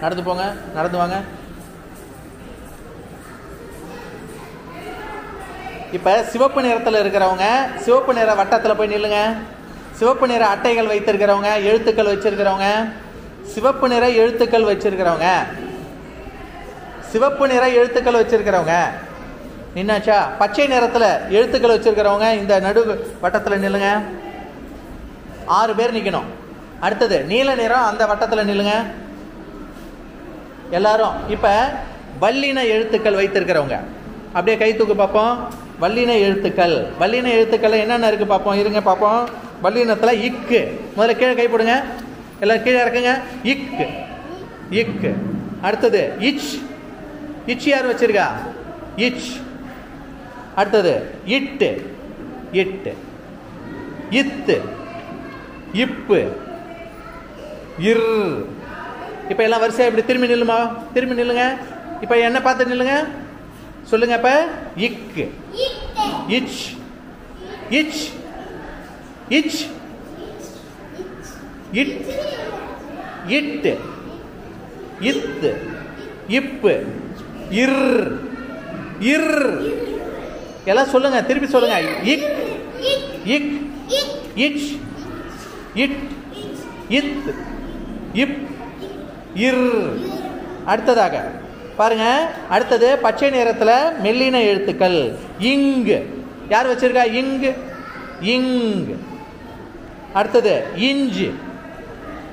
நடந்து போங்க நடந்து வாங்க. இப்போ சிவப்பு நிறத்தில் இருக்கிறவங்க சிவப்பு நிற வட்டத்தில் போய் நில்லுங்க. சிவப்பு நிற அட்டைகள் வைத்திருக்கிறவங்க எழுத்துக்கள் வச்சிருக்கிறவங்க சிவப்பு நிற எழுத்துக்கள் வச்சிருக்கிறவங்க. சிவப்பு நிற எழுத்துக்கள் வச்சிருக்கிறவங்க. நின்னாச்சா? பச்சை நிறத்தில் எழுத்துக்கள் வச்சிருக்கிறவங்க இந்த நடு வட்டத்தில் நில்லுங்க. ஆறு பேர் நிற்கணும் அடுத்தது நீல நிறம் அந்த வட்டத்தில் நில்லுங்க. எல்லாரும் இப்போ வல்லின எழுத்துக்கள் வைத்திருக்கிறவங்க. அப்படியே கை தூக்கு பார்ப்போம் வல்லின எழுத்துக்கள். வல்லின எழுத்துக்கள் என்னென்ன இருக்குது பார்ப்போம் இருங்க பார்ப்போம் வல்லினத்தில் இக்கு. முதல்ல கீழே கை போடுங்க. கீழே இறக்குங்க. இக்கு. இக்கு. அடுத்தது இச். இச் யார் வச்சிருக்கா? இச். அடுத்தது இட்டு. இட்டு. இத்து. இப்பு. இர். இப்போ எல்லாம் வரிசையாக இப்படி திரும்பி நில்லுமா? திரும்பி நில்லுங்க. இப்போ என்ன பார்த்து நில்லுங்க? சொல்லுங்க இப்போ. இக்கு இச். இச். இச். இட். இட்டு இத்து இப்பு இர். இர். எல்லாம் சொல்லுங்க திருப்பி சொல்லுங்க. இக். இக். இச். இட். இத். இப். இர். அடுத்ததாக பாருங்க அடுத்தது பச்சை நிறத்தில் மெல்லின எழுத்துக்கள். இங்கு. யார் வச்சிருக்கா? இங்கு. இங் அடுத்தது இஞ்சு.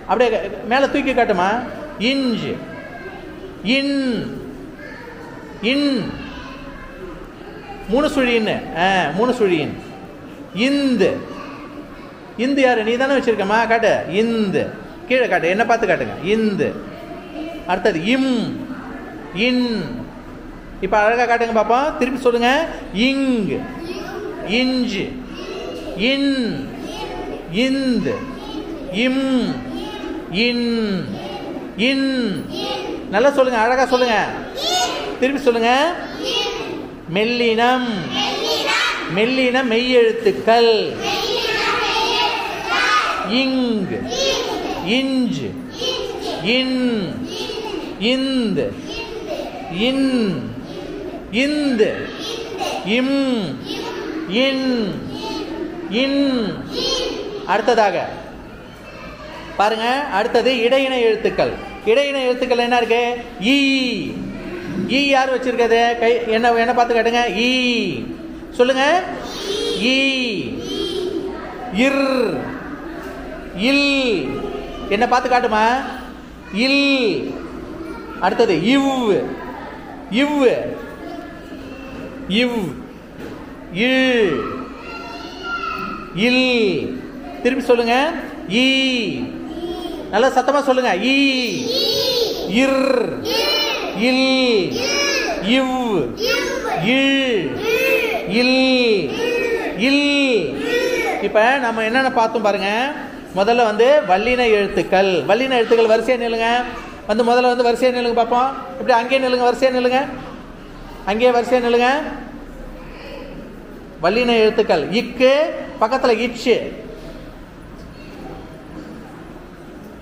அப்படியே மேலே தூக்கி காட்டுமா? இஞ்சு. இன். இன். மூணு சுழின்னு ஆ மூணு சுழியின் இந்து. இந்து யாரு? நீ தானே வச்சிருக்கமா? காட்டு. இந்து. கீழே காட்டு என்ன பார்த்து காட்டுங்க. இந்து. அடுத்தது இம். இன். இப்போ அழகாக காட்டுங்க பார்ப்போம் திருப்பி சொல்லுங்க. இங் இஞ்சு. இன். இந்து. இம். இன். இன். நல்லா சொல்லுங்க அழகா சொல்லுங்க. திருப்பி சொல்லுங்க. மெல்லினம். மெல்லின மெய்யெழுத்துக்கள். இங் இஞ்ச் இன். இந்த். இன். இந்து. இம். இன். இன். அடுத்ததாக. பாருங்க அடுத்தது இடையின எழுத்துக்கள். இடையின எழுத்துக்கள் என்ன இருக்கு? ஈ. ஈ யார் வச்சிருக்கிறது? கை என்ன என்ன பார்த்து கேட்டுங்க? ஈ. சொல்லுங்க. ஈ. இர். இல். என்ன பார்த்து காட்டுமா? இல். அடுத்தது இவ். இவ். இவ். இல் இல். திரும்பி சொல்லுங்க. ஈ. நல்லா சத்தமா சொல்லுங்க. ஈ. இர். இல். இவ். இல் இல். இல். இப்போ நம்ம என்னென்ன பார்த்தோம் பாருங்கள் முதல்ல வந்து வல்லின எழுத்துக்கள். வல்லின எழுத்துக்கள் வரிசையாக நில்லுங்க. வந்து முதல்ல வந்து வரிசையாக நில்லுங்க பார்ப்போம் இப்படி அங்கேயே நில்லுங்க வரிசையாக நில்லுங்க. அங்கேயே வரிசையாக நில்லுங்க. வல்லின எழுத்துக்கள். இக்கு பக்கத்தில் இச்சு.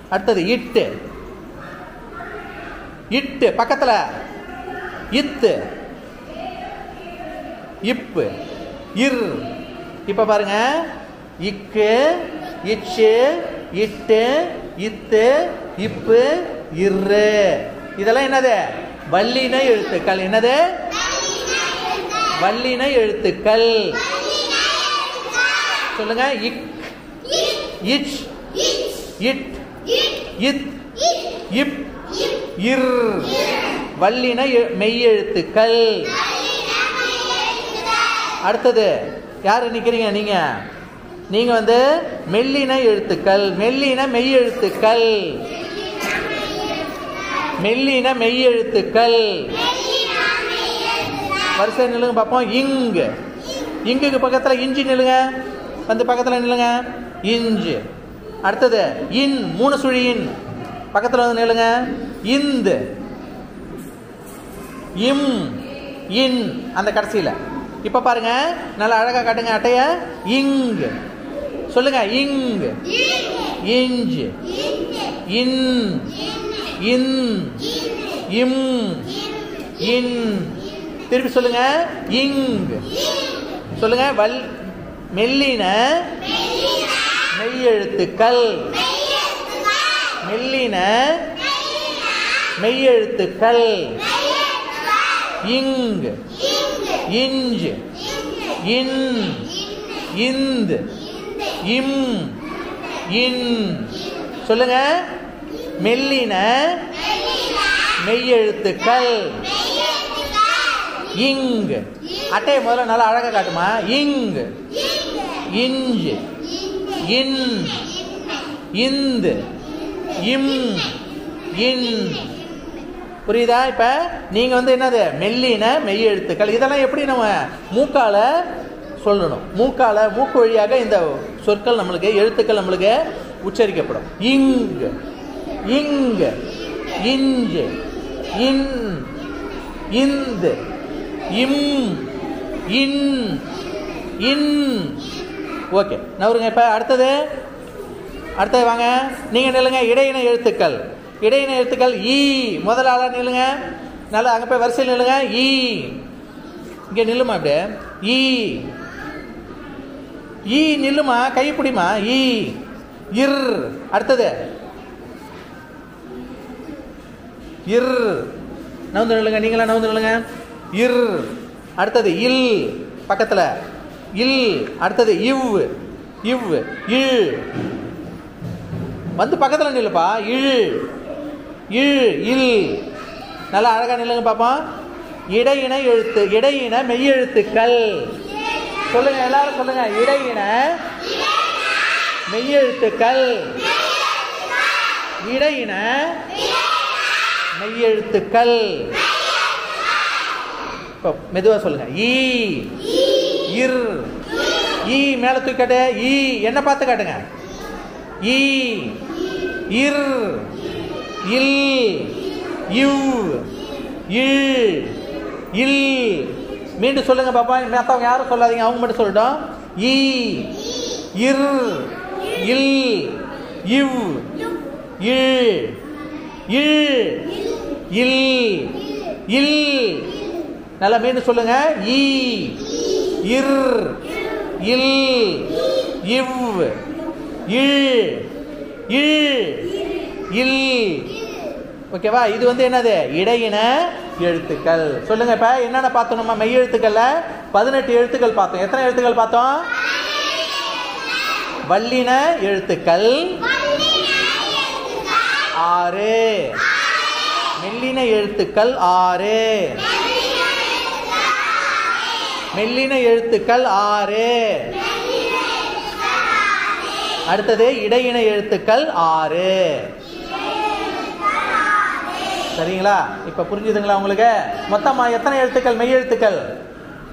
அடுத்தது இட்டு. இட்டு பக்கத்தில் இத்து. இப்பு. இர். இப்போ பாருங்க. இக்கு இச்சு இட்டு இத்து இப்பு இரு இதெல்லாம் என்னது? வல்லின எழுத்துக்கள். என்னது? வல்லின எழுத்துக்கள். சொல்லுங்க. இக் இச் இட் இத் இப் இர். வல்லின எ- மெய்யெழுத்துக்கள் அடுத்தது யார் நிற்கிறீங்க நீங்கள் நீங்க வந்து மெல்லின எழுத்துக்கள் மெல்லின மெய்யெழுத்துக்கள். மெல்லின மெய்யெழுத்துக்கள். வரிசை நில்லுங்க பார்ப்போம். இங்கு. இங்குக்கு பக்கத்தில் இஞ்சி நிலுங்க வந்து பக்கத்தில் நிலுங்க இஞ்சு. அடுத்தது இன் மூணு சுழி இன். பக்கத்தில் வந்து நிலுங்க இந்து. இம் இன் அந்த கடைசியில். இப்போ பாருங்க நல்லா அழகாக காட்டுங்க அட்டைய. இங்கு. சொல்லுங்க இங். இஞ்சு. இன். இன். இம். இன். திருப்பி சொல்லுங்க இங். சொல்லுங்க வல் மெல்லின. மெய்யெழுத்துக்கள். மெல்லின. மெய்யெழுத்துக்கள். இங். இஞ்ச். இன். இந்த். இம் இன். சொல்லுங்க. மெல்லின மெய்யெழுத்துக்கள். இங் அட்டையை முதல்ல நல்லா அழகாக காட்டுமா? இங் இஞ்ச் இன். இந்து. இம். இன். புரியுதா? இப்போ நீங்கள் வந்து என்னது? மெல்லின மெய் எழுத்துக்கள் இதெல்லாம் எப்படி நம்ம மூக்கால சொல்லணும்? மூக்கால் மூக்கு வழியாக இந்த சொற்கள் நம்மளுக்கு எழுத்துக்கள் நம்மளுக்கு உச்சரிக்கப்படும். இங் இங் இஞ்ச் இன் இந்த் இம் இன் இன். ஓகே. நவருங்க இப்போ அடுத்தது. அடுத்தது வாங்க. நீங்கள் நில்லுங்க இடையின எழுத்துக்கள். இடையின எழுத்துக்கள் ஈ. முதல் ஆளாக நில்லுங்க. நல்லா அங்கே போய் வரிசையில் நில்லுங்க. ஈ. இங்கே நில்லுமா அப்படியே? ஈ. ஈ நில்லுமா? கைப்பிடிமா ஈ. இர். அடுத்தது. இர். நவுந்து நில்லுங்க. நீங்களா நவுந்து நில்லுங்க. இர். அடுத்தது இல். பக்கத்தில். இல். அடுத்தது இவ். இவ். இழ். வந்து பக்கத்தில் நில்லுப்பா. இழு. இழ். இல். நல்லா அழகாக நில்லுங்க பார்ப்போம் இடையின எழுத்து இடையின மெய்யெழுத்துக்கள். சொல்லுங்க எல்லாரும் சொல்லுங்க. இடையின மெய்யெழுத்துக்கள் இடையின மெய்யெழுத்துக்கள். இப்போ மெதுவாக சொல்லுங்க. ஈ இர் ஈ மேல தூக்கிட்டு ஈ என்ன பார்த்து காட்டுங்க? ஈ இர் இல் இவ் இல் இல். மீண்டும் சொல்லுங்க பாப்பா. மற்றவங்க யாரும் சொல்லாதீங்க. அவங்க மட்டும் சொல்லட்டும். ஈ இர் இல் இவ் இழ் இழ் இல் இல். நல்லா மீண்டும் சொல்லுங்க. ஈ இர் இல் இவ் இழ் இழ் இல். ஓகேவா? இது வந்து என்னது? இடையின எழுத்துக்கள். சொல்லுங்க இப்ப என்னென்ன பார்த்தோம் நம்ம மெய் எழுத்துக்கள்ல? பதினெட்டு எழுத்துக்கள் பார்த்தோம். எத்தனை எழுத்துக்கள் பார்த்தோம்? வல்லின எழுத்துக்கள். ஆறு. மெல்லின எழுத்துக்கள் ஆறு. மெல்லின எழுத்துக்கள் ஆறு. அடுத்தது இடையின எழுத்துக்கள் ஆறு. சரிங்களா? இப்ப புரிஞ்சுதுங்களா உங்களுக்கு? மொத்தமா எத்தனை எழுத்துக்கள்? மெய் எழுத்துக்கள்?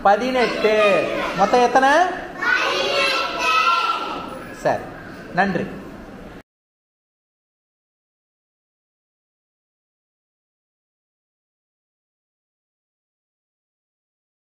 பதினெட்டு. மொத்தம் எத்தனை? சரி. நன்றி.